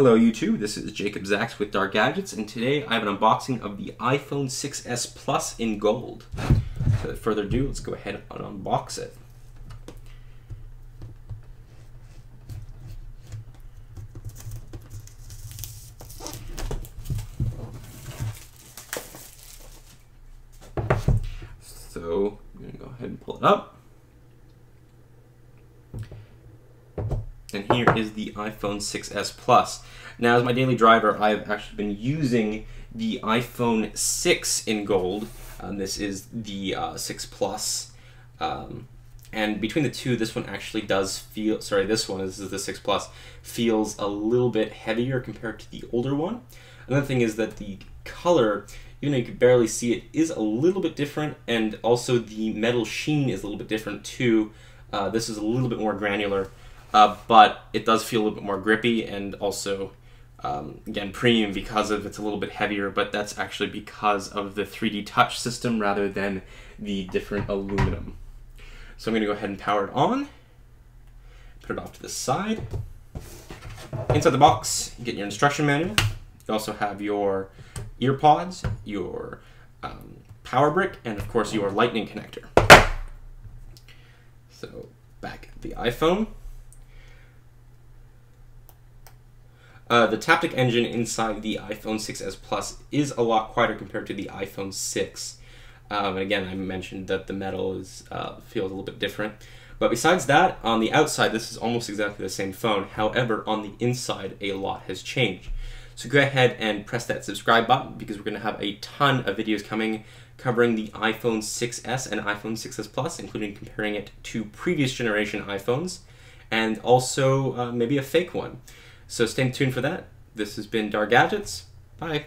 Hello YouTube, this is Jacob Zacks with DarGadgetZ, and today I have an unboxing of the iPhone 6s Plus in gold. Without further ado, let's go ahead and unbox it. So, I'm going to go ahead and pull it up. and here is the iPhone 6s Plus. Now, as my daily driver, I've actually been using the iPhone 6 in gold. Um, this is the uh, 6 Plus. Um, and between the two, this one actually does feel, sorry, this one, this is the 6 Plus, feels a little bit heavier compared to the older one. Another thing is that the color, even though you can barely see it, is a little bit different, and also the metal sheen is a little bit different too. Uh, this is a little bit more granular. Uh, but it does feel a little bit more grippy and also, um, again, premium because of it's a little bit heavier, but that's actually because of the 3D touch system rather than the different aluminum. So I'm going to go ahead and power it on, put it off to the side. Inside the box, you get your instruction manual. You also have your earpods, your um, power brick, and of course your lightning connector. So back the iPhone. Uh, the Taptic engine inside the iPhone 6s Plus is a lot quieter compared to the iPhone 6. Um, and again, I mentioned that the metal is uh, feels a little bit different. But besides that, on the outside, this is almost exactly the same phone. However, on the inside, a lot has changed. So go ahead and press that subscribe button because we're going to have a ton of videos coming covering the iPhone 6s and iPhone 6s Plus, including comparing it to previous generation iPhones, and also uh, maybe a fake one. So stay tuned for that. This has been DarGadgetZ. Bye.